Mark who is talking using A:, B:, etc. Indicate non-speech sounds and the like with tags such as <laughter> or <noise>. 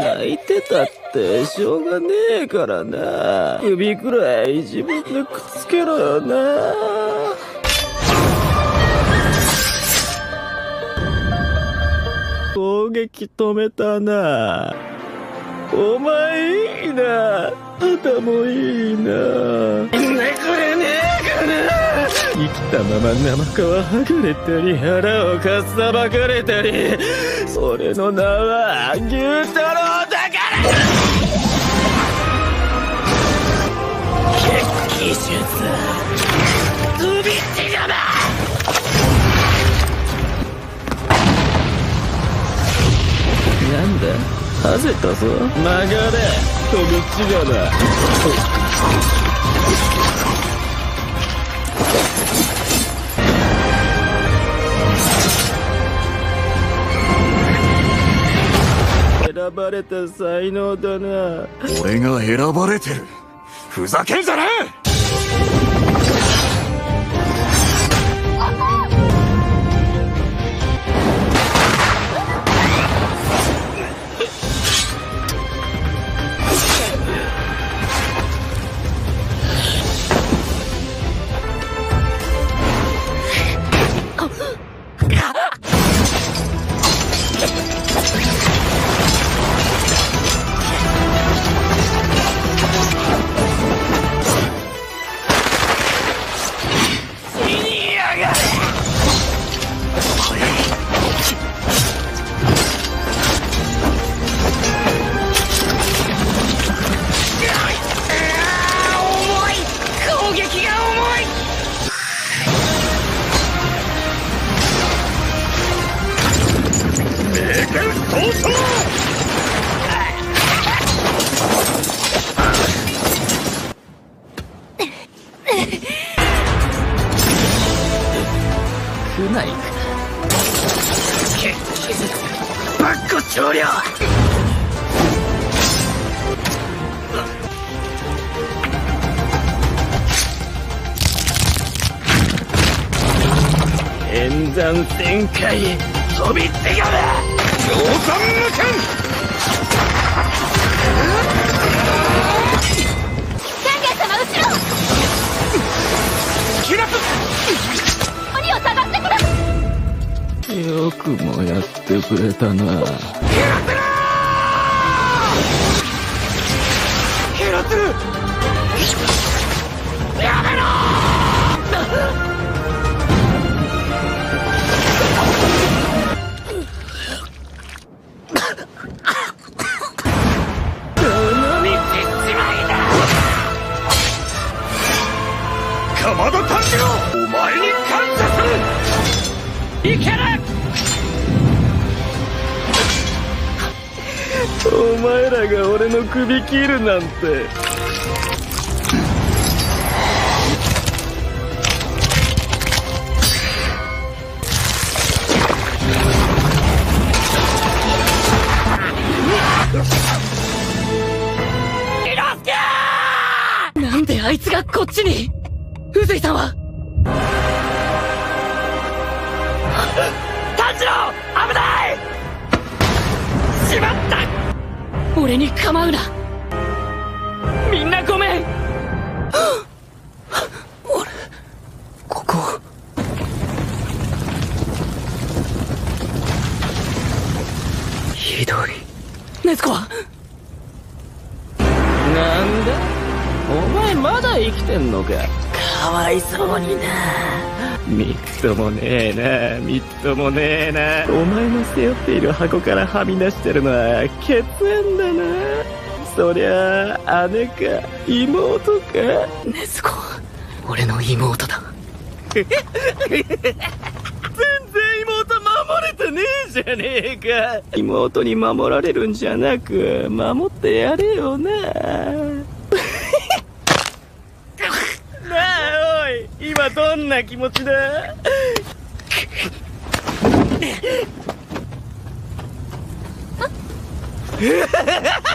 A: 泣いてたってしょうがねえからな。首くらい自分でくっつけろよな。攻撃止めたな。お前いいな。肌もいいな。これねえかな。生きたまま生皮剥がれたり腹をかっさばかれたり俺の名は牛太郎だから。決起術。飛び地がだなんだ？はぜたぞ曲がれ飛び地がだばれた才能だな。
B: 俺が選ばれてる。ふざけんじゃねえ！
A: 来ない。か
C: 決起術バッコ長領
A: 演算旋回飛び手がだ
B: 上官無剣
D: く
A: もやってくれたな。
B: ヘラトゥかまど炭治郎お前に感謝する！いける
A: お前らが俺の首切るなんて。
C: なんであいつがこっちに？宇髄さんは？炭治郎危ない！しまった俺に構うな。みんなごめん。<gasps>
A: ここ。ひどい。
C: 禰豆子は？
A: なんだ？お前まだ生きてんのか？
C: かわいそうにな。
A: みっともねえなみっともねえな。お前の背負っている箱からはみ出してるのは血縁だな。そりゃあ姉か妹か。
C: 禰豆子俺の妹だ。
A: 全然妹守れてねえじゃねえか。妹に守られるんじゃなく守ってやれよななあはどんな気持ちだ <laughs>